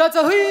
That's a whee!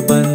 बन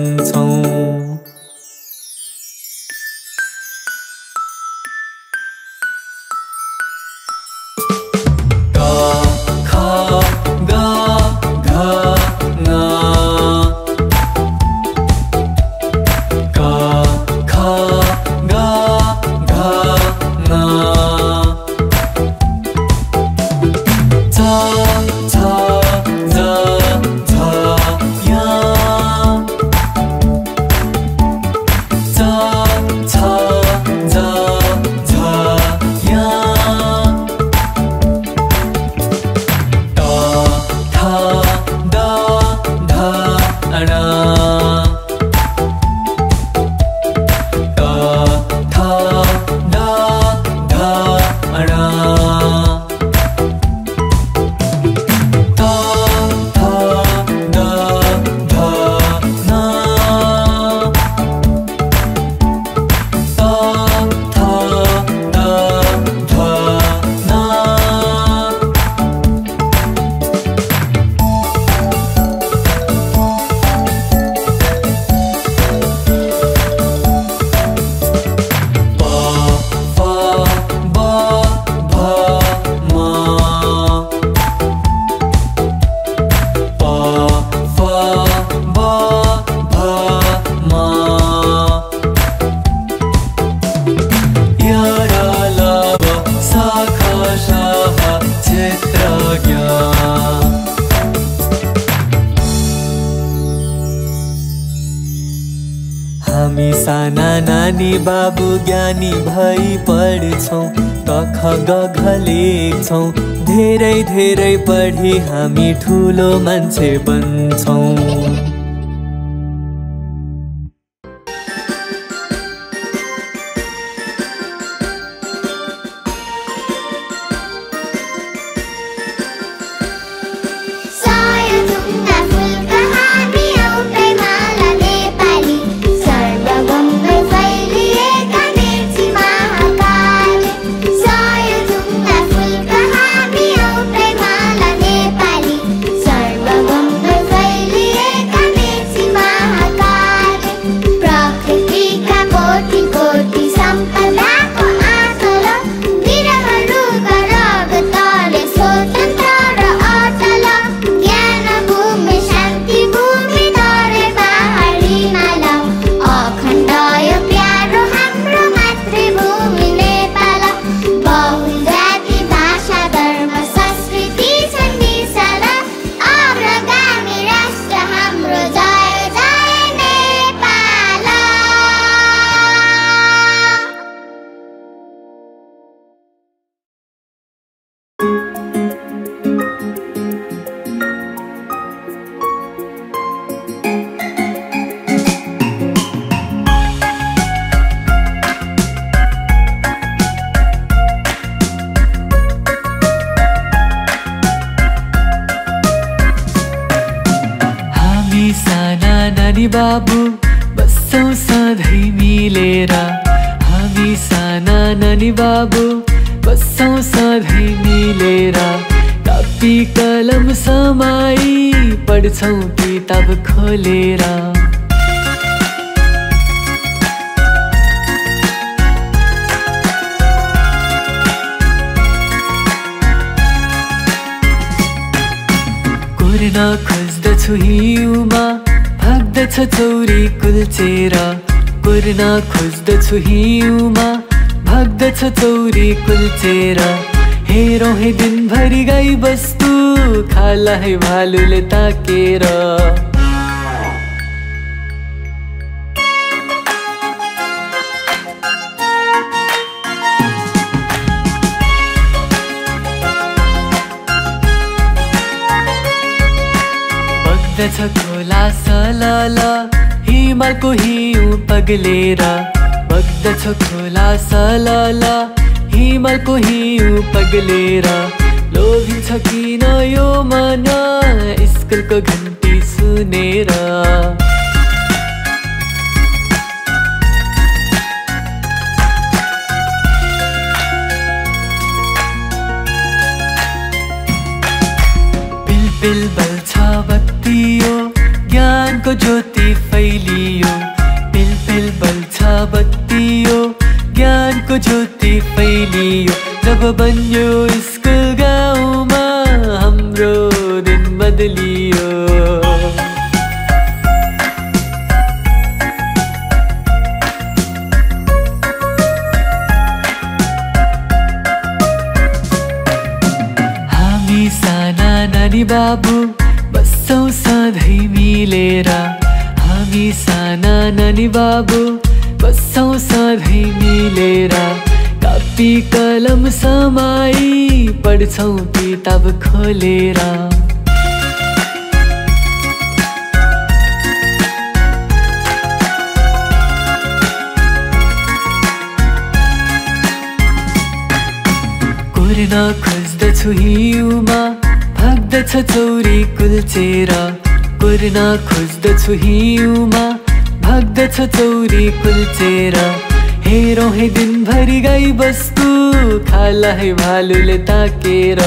यस्तो खाला है भालुले ताकेर।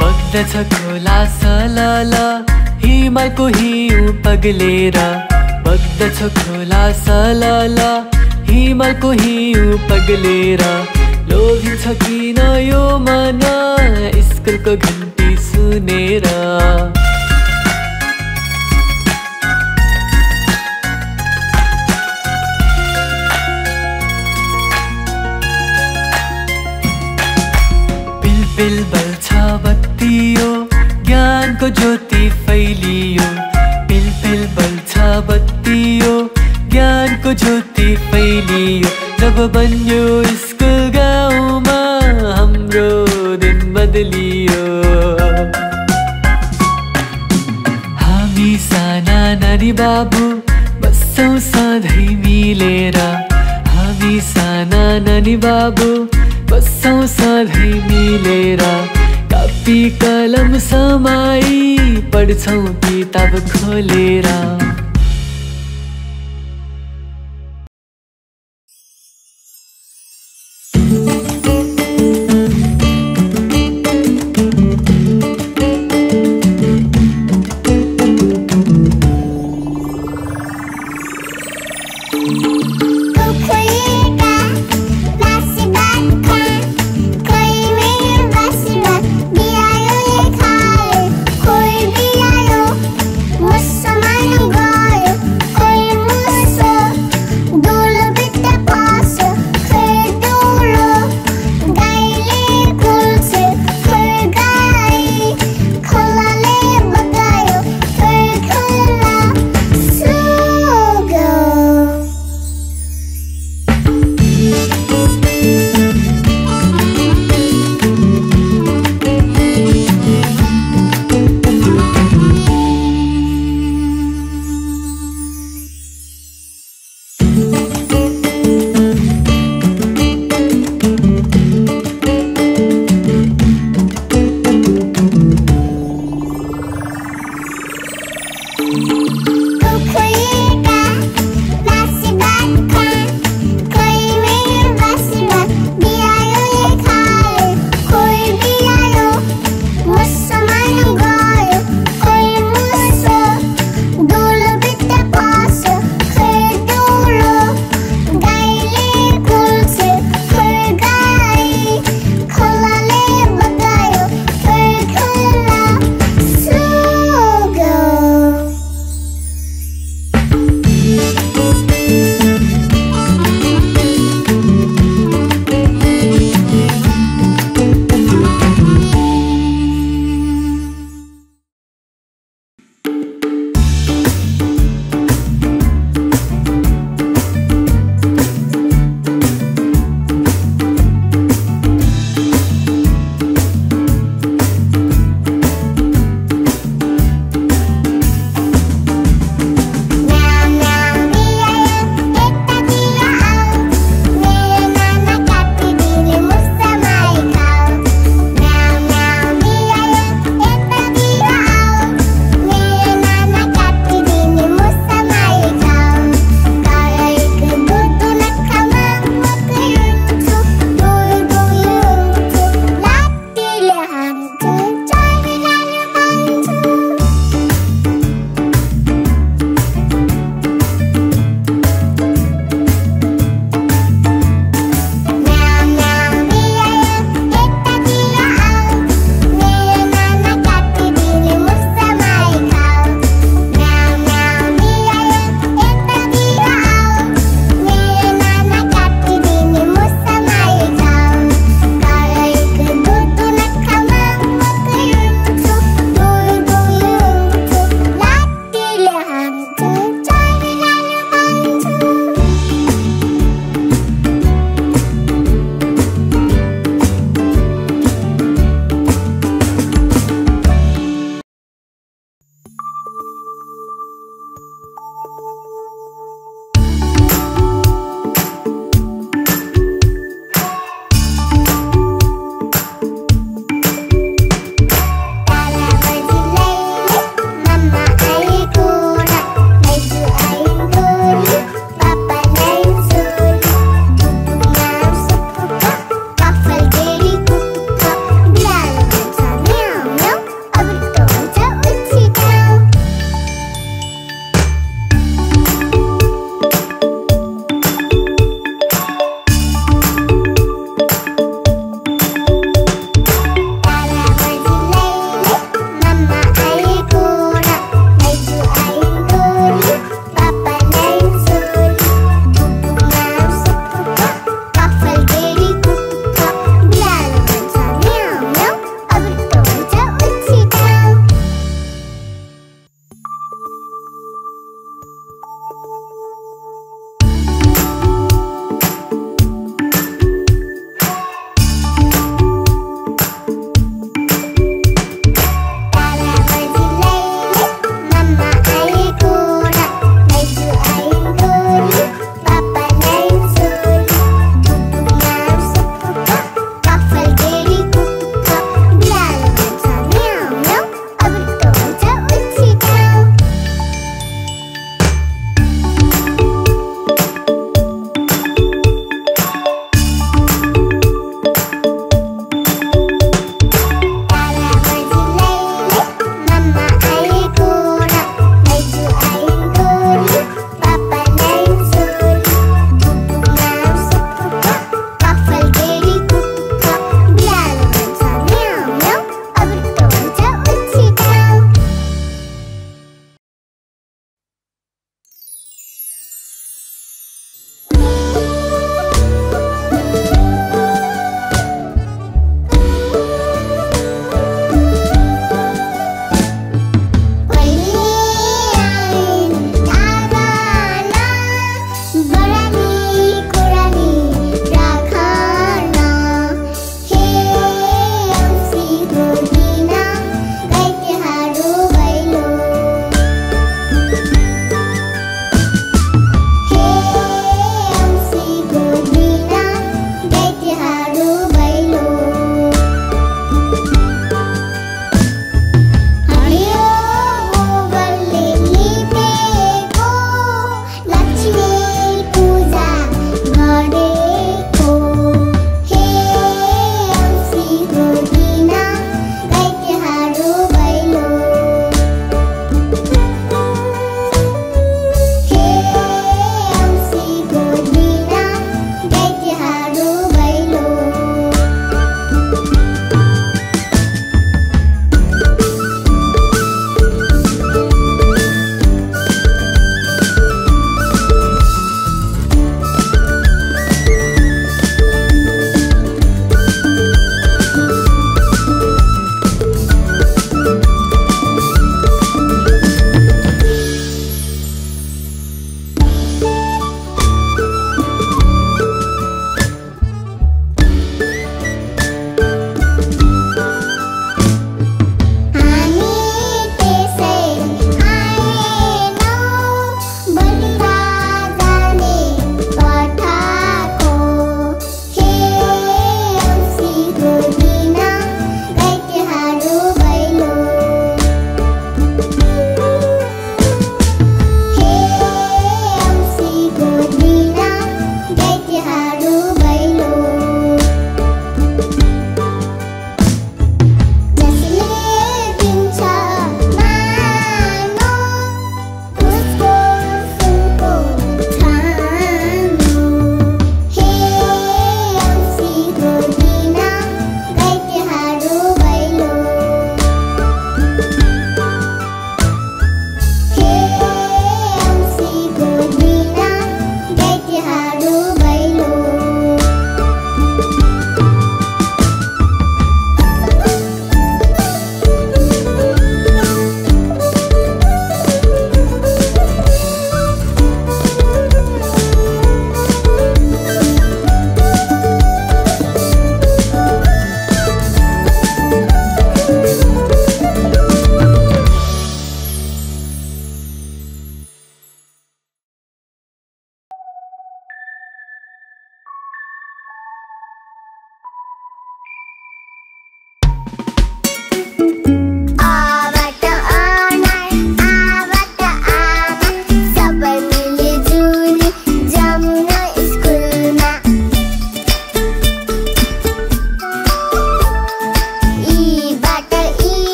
बग्दछ खोला सलल हिमालको हिउँ पग्लेर। बग्दछ खोला सलल हिमालको हिउँ पग्लेर। बोल्नु छ किन यो मना स्कुलको घन्टी सुनेर। पिल पिल बल्छ बत्तियो ज्ञानको ज्योति फैलियो। पिल पिल बल्छ बत्तियो ज्ञानको ज्योति फैलियो। जब बन्यो बाबु बस्छौँ सधैँ मिलेर। हामी साना नानी बाबु बस्छौँ सधैँ मिलेर। कापी कलम समाई पढ्छौँ किताब खोलेर।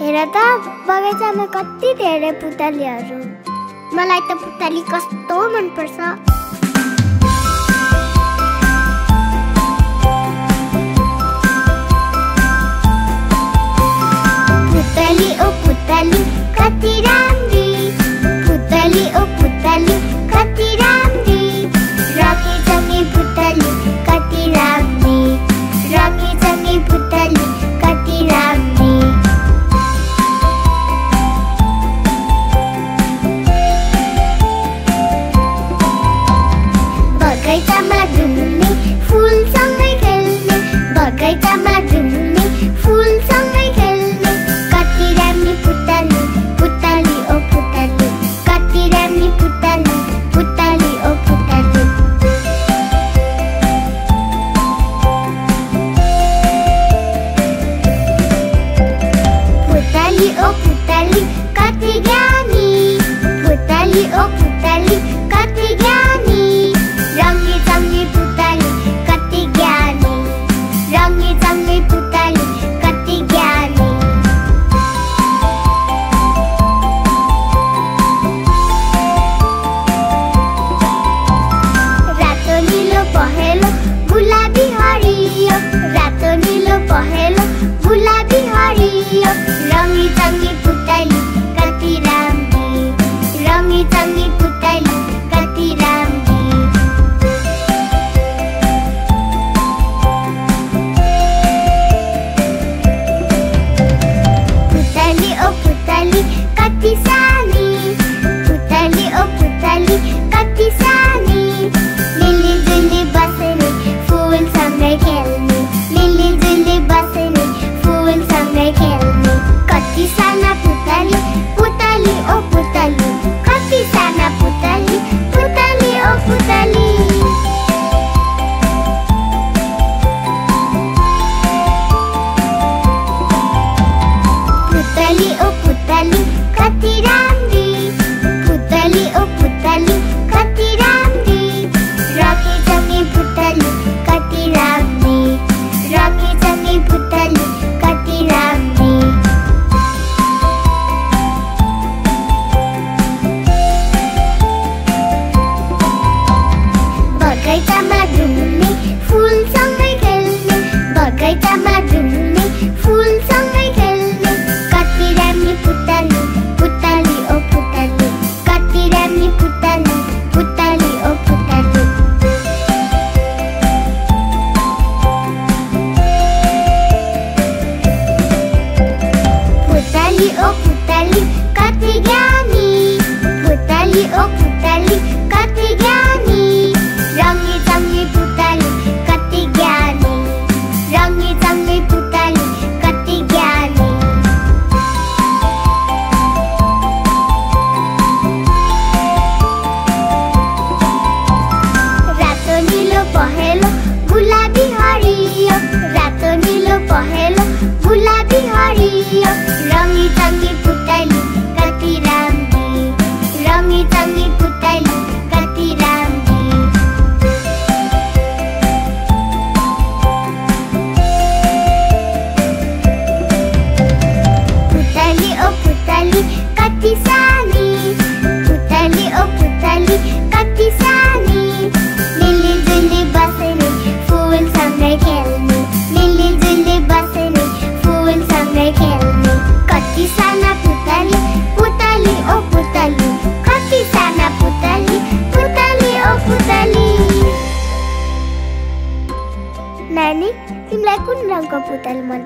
हेर त बगैँचामा कति धेरै पुतलीहरू। मलाई त पुतली कस्तो मनपर्छ। पुतली ओ पुतली कति 诶呦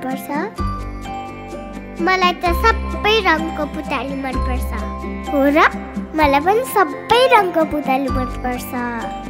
मनपर्छ? मलाई त सबै रङको पुतली मनपर्छ। हो र? मलाई पनि सबै रङको पुतली मनपर्छ।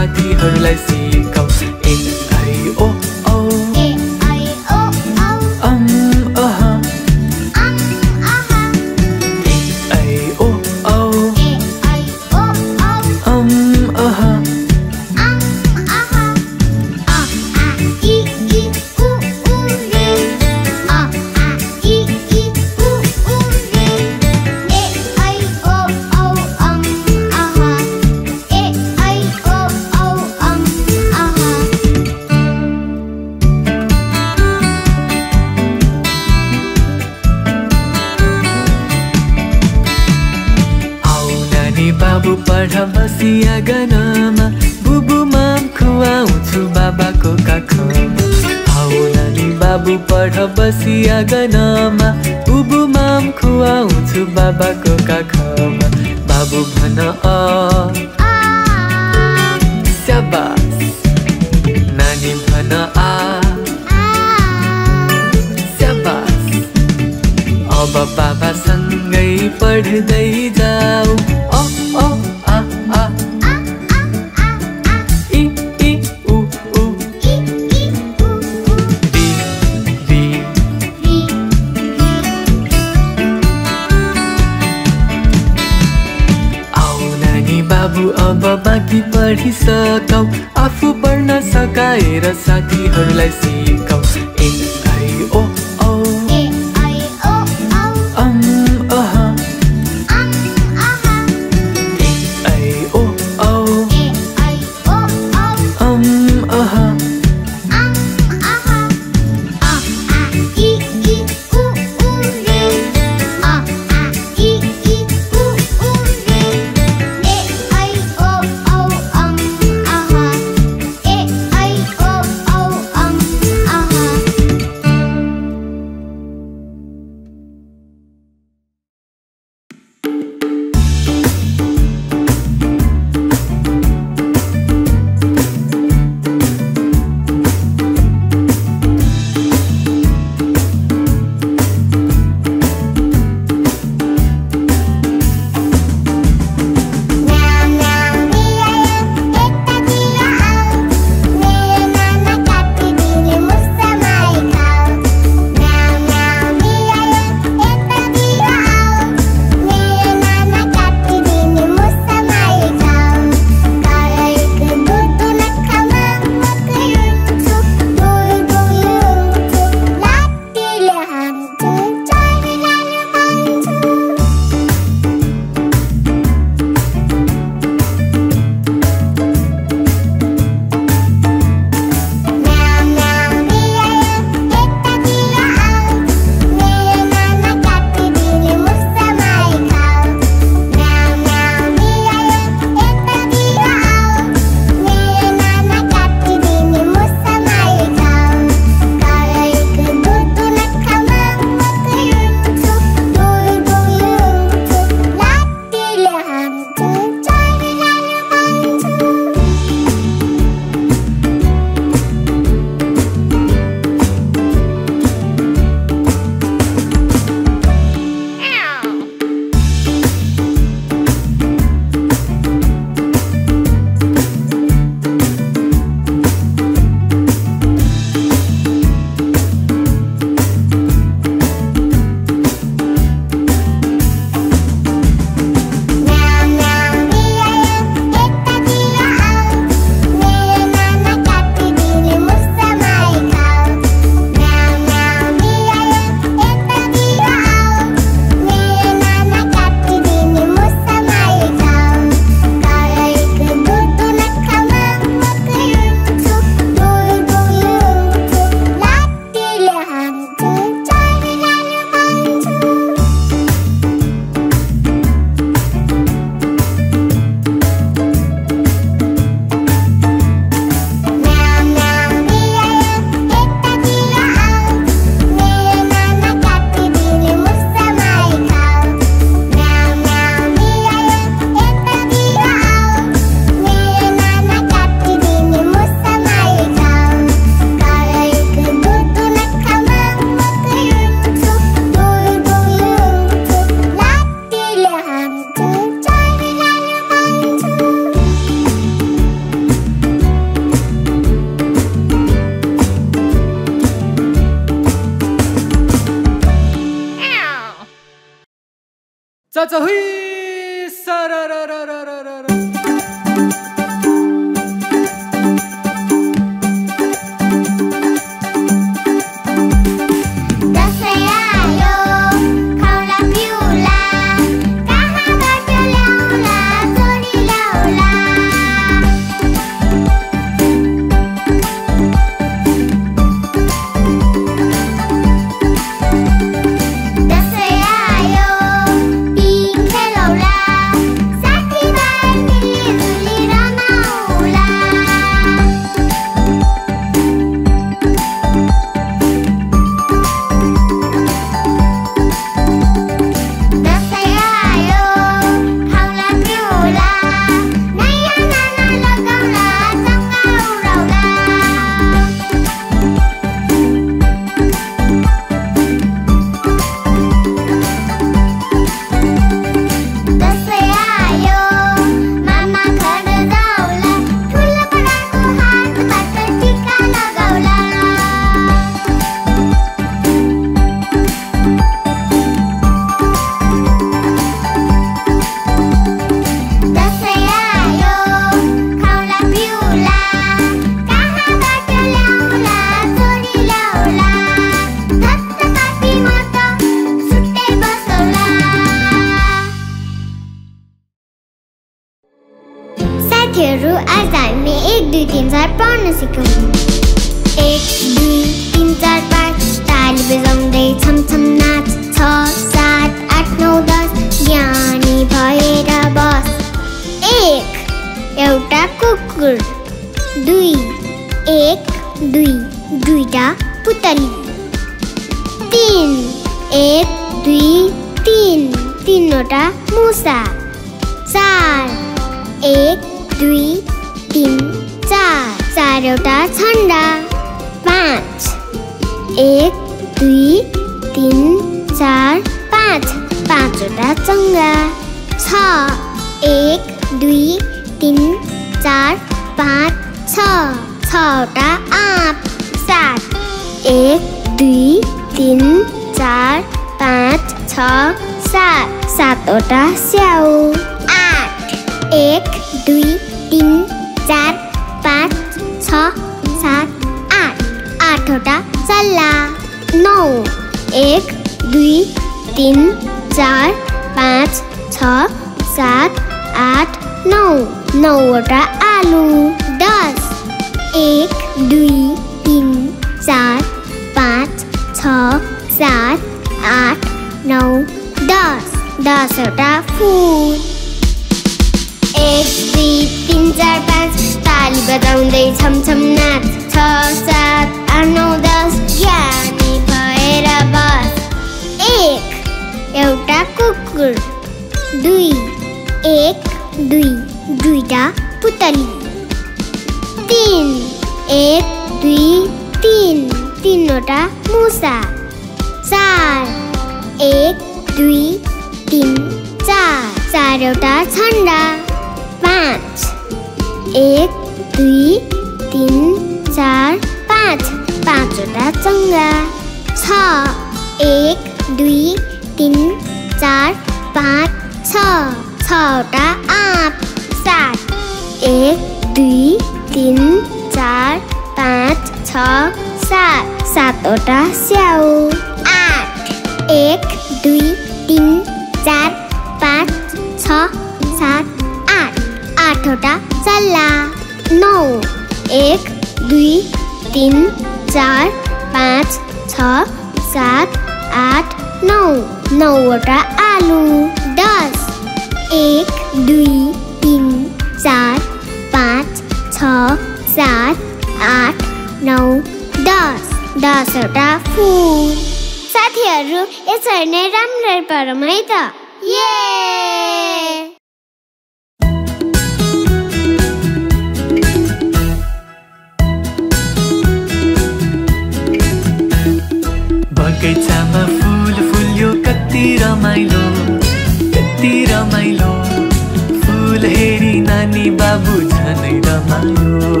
नानी बाबु झनै रमायो।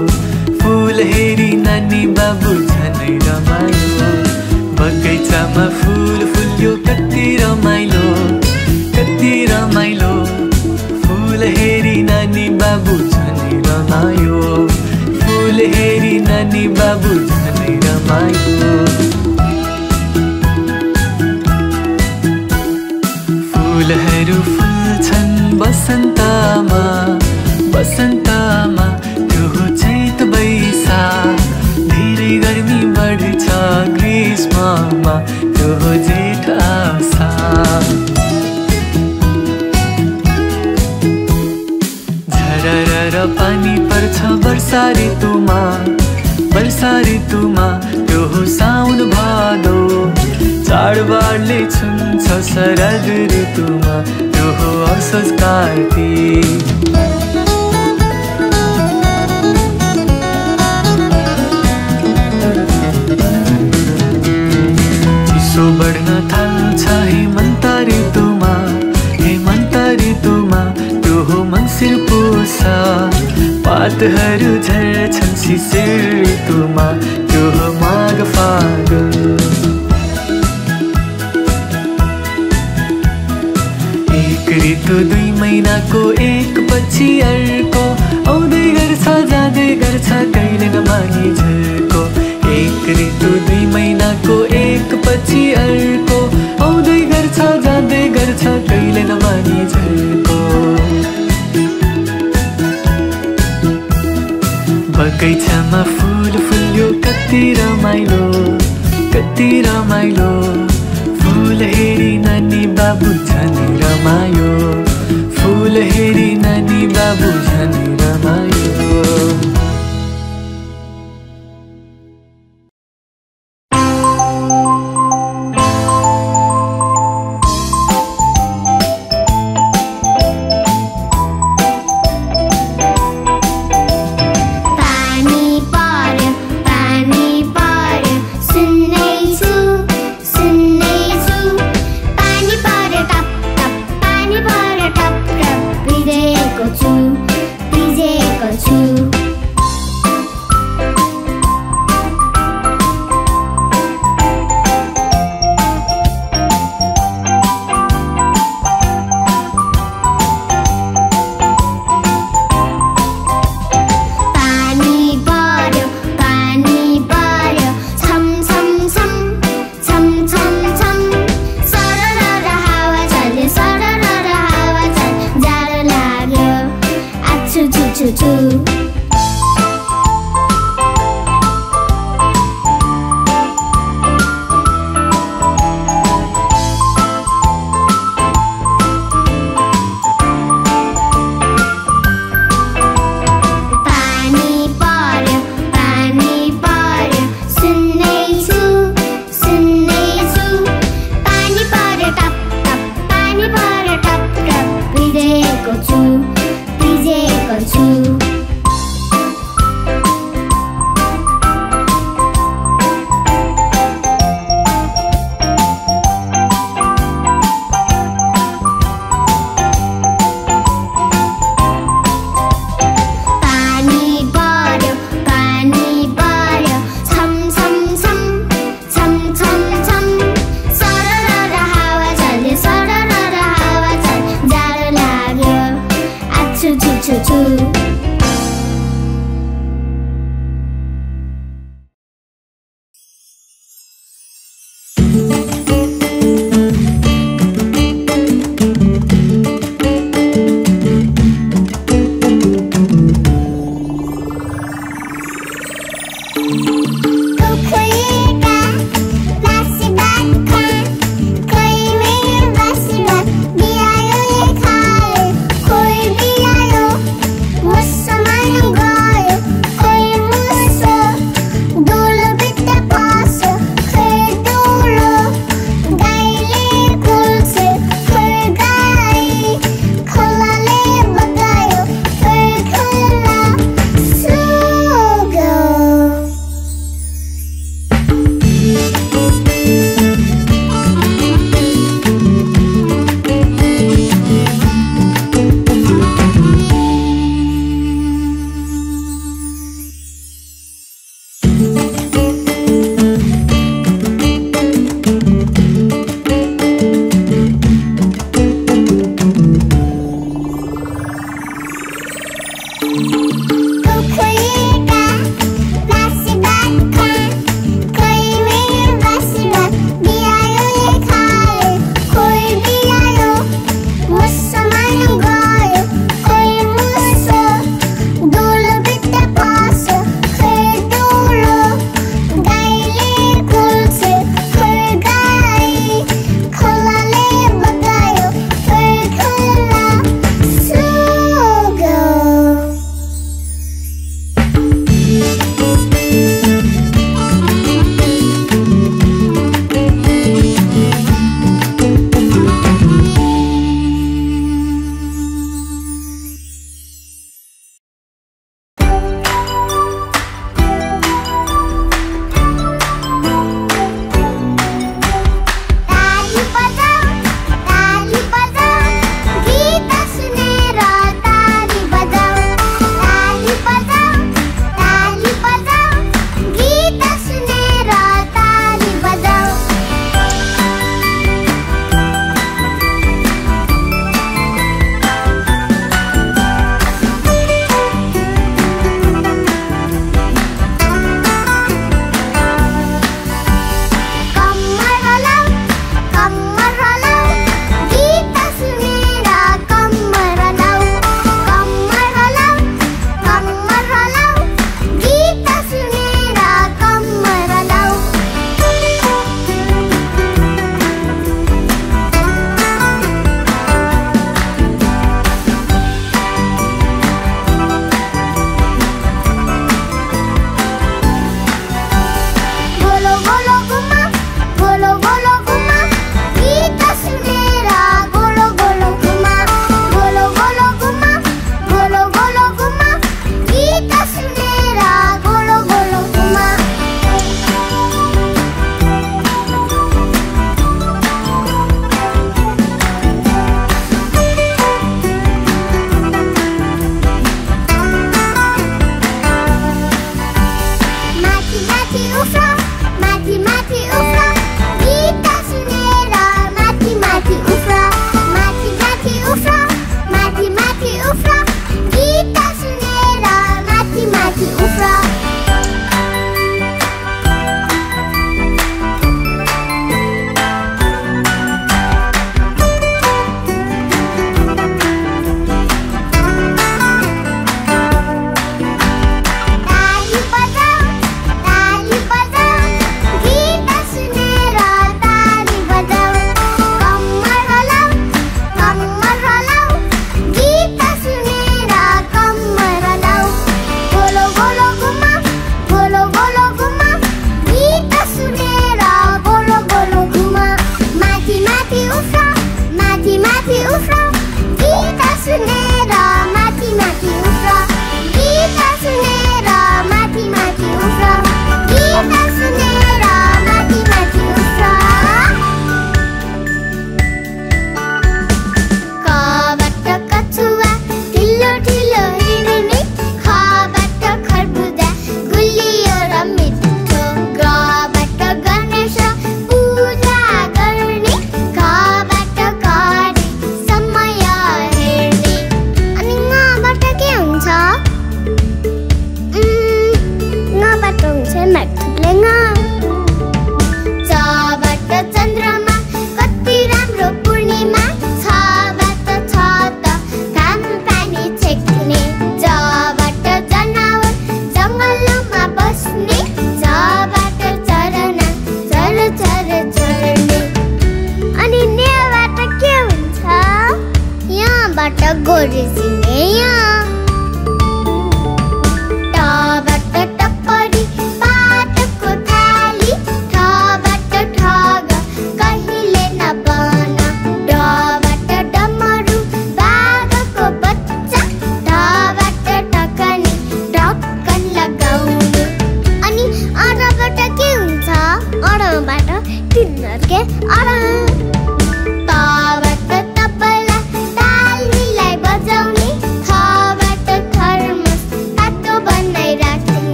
फुल हेरी नानी बाबु झनै रमायो। बगैँचामा फुल फुल्यो कति रमाइलो कति रमाइलो। फुल हेरी नानी बाबु झनै रमायो। फुल हेरी नानी बाबु झनै रमायो। फुलहरू फुल्छन् बसन्तमा। वसन्तमा त्यो हो चैत बैसा धेरै गर्मी बढ्छ ग्रीष्ममा त्यो हो जेठ आशा झरर पानी पर्छ वर्षा ऋतुमा वर्षा ऋतुमा त्यो हो साउन भादो। चाडबाडले छुन्छ शरद ऋतुमा त्यो हो चिसो बढ्न थाल्छ हेमन्त ऋतुमा हेमन्त ऋतुमा त्यो हो मङ्सिर पुसा। पातहरू झर्छन् शिशिर ऋतुमा त्यो हो माघ फाग एक ऋतु दुई महिनाको एक पछि अर्को। आउँदै गर्छ जाँदै गर्छ कहिले नमागी झर्को ऋतु दुई महिनाको एक पछि अर्को। आउँदै गर्छ जाँदै गर्छ कहिले नमानी झर्को। बगैँचामा फुल फुल्यो कति रमाइलो कति रमाइलो। फुल हेरी नानी बाबु झन् रमायो फुल हेरी नानी बाबु झन् रमायो।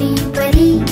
वरिपरि रुख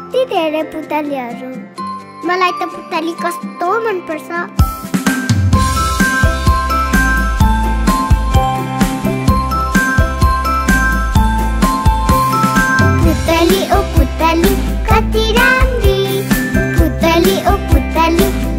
कति धेरै पुतलीहरू। मलाई त पुतली कस्तो मनपर्छ। पुतली ओ पुतली कति राम्री। पुतली ओ पुतली।